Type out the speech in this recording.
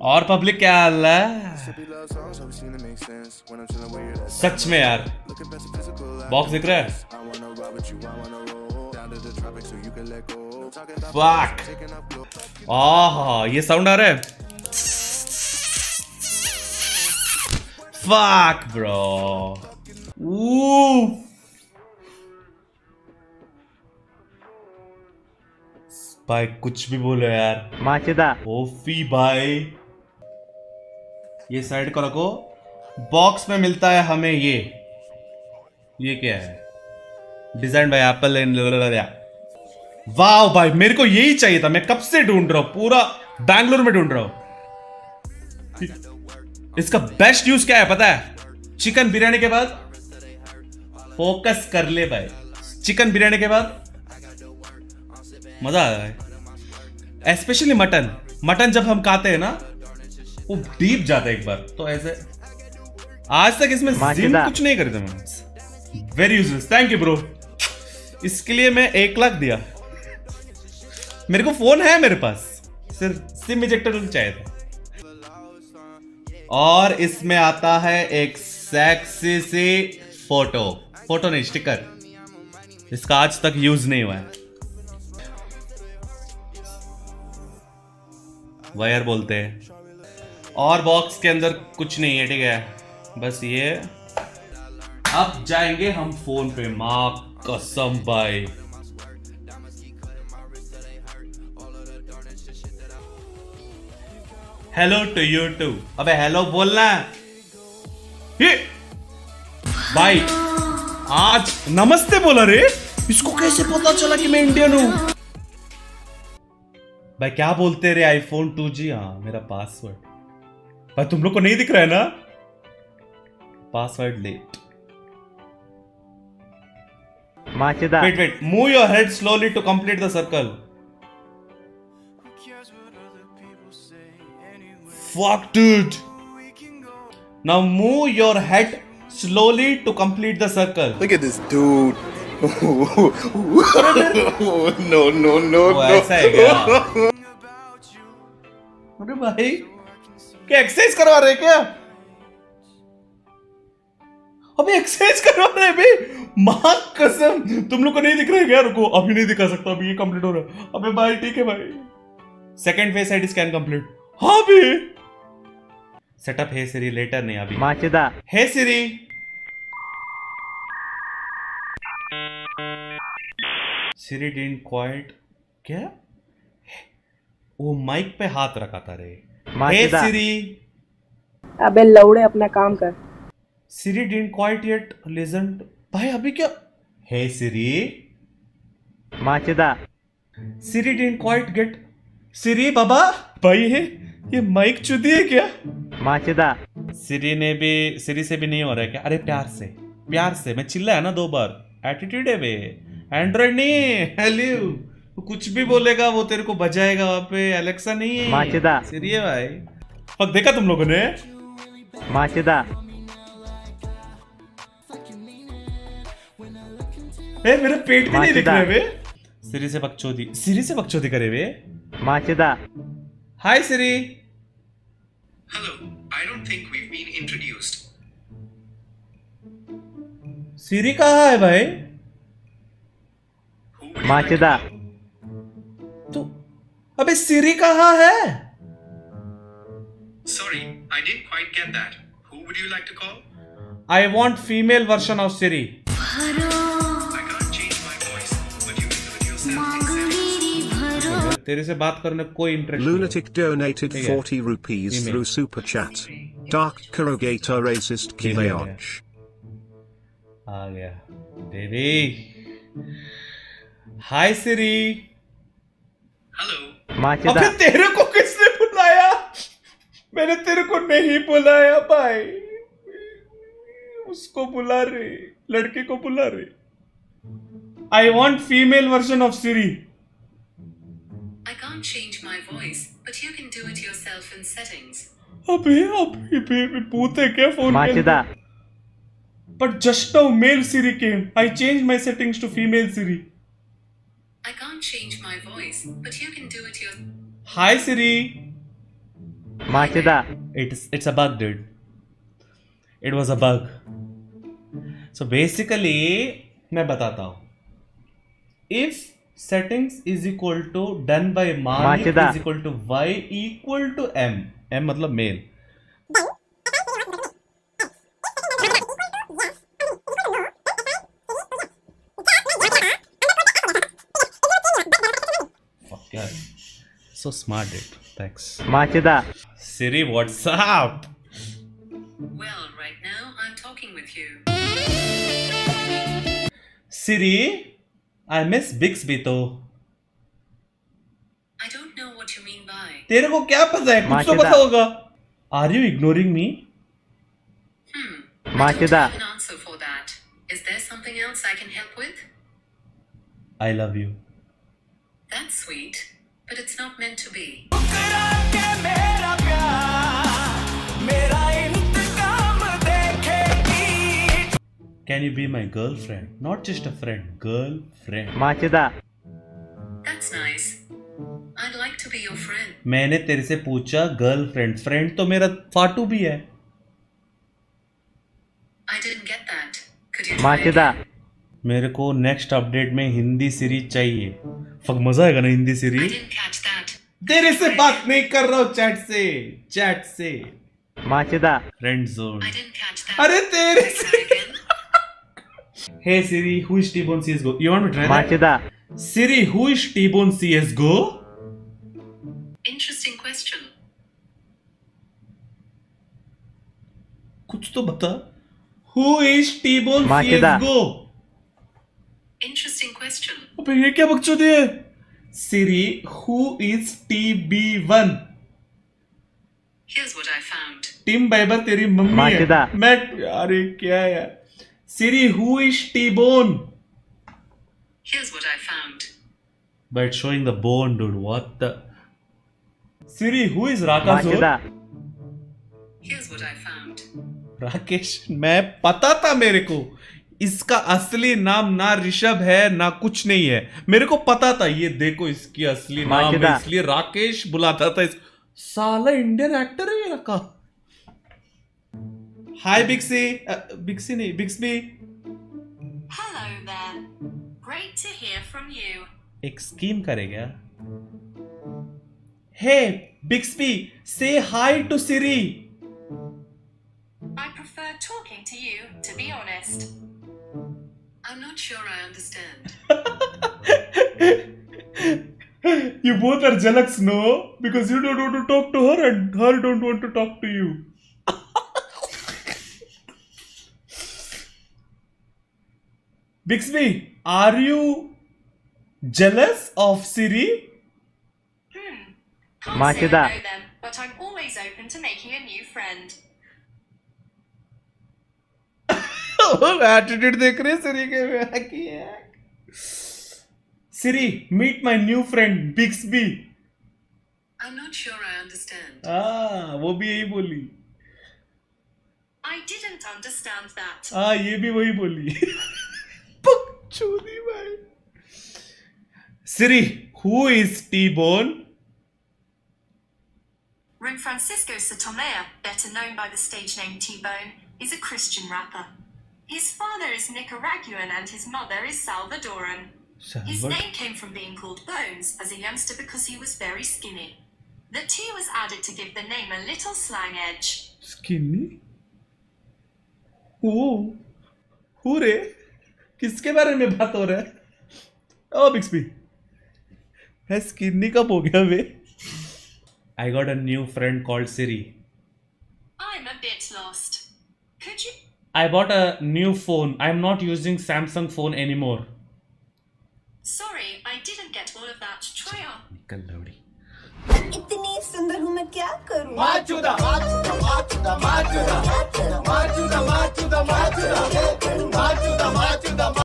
और पब्लिक क्या हाल है? सच में यार। बॉक्स दिख रहा है? फक आहा ये साउंड आ रहा है? फक ब्रो भाई कुछ भी बोलो यार। माचिदा। ओफी भाई ये साइड को रखो बॉक्स में मिलता है हमें ये। ये क्या है? डिज़ाइन बाय एप्पल एंड वाह भाई, मेरे को यही चाहिए था। मैं कब से ढूंढ रहा हूँ? पूरा बैंगलोर में ढूंढ रहा हूँ। इसका बेस्ट न्यूज़ क्या है, पता है? चिकन बिरयानी के बाद फोकस कर ले भाई। चिकन बिरयानी के बाद मज़ा आ रहा है। स्पेशली मटन मटन जब हम खाते हैं ना वो डीप जाता है एक बार। तो ऐसे आज तक इसमें जिम कुछ नहीं करते मैंने। Very useless thank you bro इसके लिए मैं एक लाख दिया। मेरे को फ़ोन है मेरे पास। सिर्फ़ सिम इजेक्टर चाहिए था। और इसमें आता है एक सेक्सी सी फ़ोटो फ़ोटो नहीं स्टिकर इसका आज तक यूज़ नहीं हुआ है। वायर बोलते हैं। और बॉक्स के अंदर कुछ नहीं है, ठीक है? बस ये। अब जाएँगे हम फ़ोन पे। माँ कसम भाई। हेलो टू यू टू अबे हेलो बोलना ये। भाई, आज नमस्ते बोला रे। इसको कैसे पता चला कि मैं इंडियन हूँ? भाई, क्या बोलते रे आईफोन टू जी हाँ मेरा पासवर्ड भाई तुम लोग को नहीं दिख रहा है ना पासवर्ड लेट माचिदा wait wait move your head slowly to complete the circle Fuck, dude. Now move your head slowly to complete the circle. Look at this dude. no, no, no, no. ऐसा है क्या अरे भाई क्या एक्सरसाइज करवा रहे क्या? अबे एक्सरसाइज करवा रहे भाई। माँ कसम। तुम लोग को नहीं दिख रहा है क्या? रुको अभी नहीं दिखा सकता अभी ये कंप्लीट हो रहा है। अबे भाई ठीक है भाई। Second face ID scan complete हाँ भी। सेटअप है सिरी लेटर नहीं अभी। माचिदा। हे सिरी सिरी डिडंट क्वाइट क्या? वो माइक पे हाथ रखा था रे। हे माचिदा सिरी अबे लौड़े अपना काम कर। Siri didn't quite yet listen भाई अभी क्या? Hey Siri माचिदा Siri didn't quite get Siri बाबा भाई है ये माइक चुदी है क्या? माचिदा सिरी ने भी सिरी से भी नहीं हो रहा है क्या? अरे प्यार से। प्यार से। मैं चिल्लाया ना दो बार। एटीट्यूड है बे एंड्रॉइड नहीं हेलो तू कुछ भी बोलेगा वो तेरे को बजाएगा वहाँ पे। अलेक्सा नहीं है माचिदा। सिरी है भाई। अब देखा तुम लोगों ने? माचिदा। ए मेरे पेट भी नहीं दिख। रहे बे सिरी से बकचोदी। सिरी से बकचोदी करे बे माचिदा। Hi Siri. Hello, I don't think we've been introduced. सिरी कहाँ है भाई? माचिदा। अबे सिरी कहाँ है? Sorry I want female version of Siri तेरे से बात करने कोई interest lunatic donated 40 rupees through super chat dark करोगेटर racist किलेओच आ गया। देवी हाय सिरी हेलो माचिदा। अबे तेरे को किसने बुलाया? मैंने तेरे को नहीं बुलाया भाई। उसको बुला रहे लड़के को बुला रहे I want female version of Siri I can't change my voice, but you can do it yourself in settings. अबे अबे अबे पूत है क्या phone माचिदा। But just now male Siri came I change my settings to female Siri can't change my voice, but you can do it yourself. Hi Siri माचिदा it's it's a bug dude it was a bug so basically मैं बताता हूँ if settings is equal to done by Malik is equal to y equal to m m मतलब male so smart dude thanks माचिदा Siri what's up Well, right now I'm talking with you. Siri, I miss Bixby तो I don't know what you mean by. तेरे को क्या पता है कुछ तो माचिदा। पता होगा Are you ignoring me? Hmm. माचिदा I don't have an answer for that. Is there something else I can help with? I love you. That's sweet, but it's not meant to be. Can you be my girlfriend? Not just a friend, girlfriend. माचिदा That's nice. I'd like to be your friend. मैंने तेरे से पूछा girlfriend friend तो मेरा फाटू भी है I didn't get that. Could you try माचिदा again? मेरे को नेक्स्ट अपडेट में हिंदी सीरीज़ चाहिए फक मज़ा आएगा ना हिंदी सीरीज़ तेरे से बात नहीं कर रहा हूँ चैट से चैट से माचिदा फ्रेंड जोन that. अरे तेरे से. Hey Siri, who is T-Bone CSGO? You want to try that? माचिदा Siri, who is T-Bone CSGO? Interesting question. कुछ तो बता Who is T-Bone। CSGO? पे ये क्या बकचोदी है? Siri who is T B one Tim Bieber तेरी मम्मी है। मैं अरे क्या यार? Siri who is T bone but showing the bone dude what the Siri who is राका ज़ोर राकेश मैं पता था मेरे को। इसका असली नाम ना ऋषभ है ना कुछ नहीं है। मेरे को पता था ये देखो इसकी असली नाम है। इसलिए राकेश बुलाता था इस साला इंडियन एक्टर है ये रखा हाय बिक्सी बिक्सी नहीं Bixby Hello there. Great to hear from you. एक स्कीम करेगा। हे बिक्सबी से hi to Siri I prefer talking to you, to be honest. I'm not sure I understand. you both are jealous, no? Because you don't want to talk to her and her don't want to talk to you. Bixby, are you jealous of Siri? Hmm. Can't say I know them, but I'm always open to making a new friend. Attitude देख रहे Siri के में की है Siri meet my new friend Bixby I'm not sure I understand. हाँ वो भी यही बोली I didn't understand that. हाँ ये भी वही बोली बकचोदी भाई Siri who is T bone Rin Francisco Sotomayor, better known by the stage name T-Bone, is a Christian rapper. His father is Nicaraguan and his mother is Salvadoran. His name came from being called Bones as a youngster because he was very skinny. The T was added to give the name a little slang edge. Skinny who who रे किसके बारे में बात हो रहा है ओ Bixby है skinny कब हो गया वे I got a new friend called Siri I bought a new phone. I'm not using Samsung phone anymore. Sorry, I didn't get all of that. Try on. निकल लौड़ी इतनी सुंदर हूँ मैं क्या करूँ Machuda, machuda, machuda, machuda, machuda, machuda, machuda, machuda, machuda, machuda,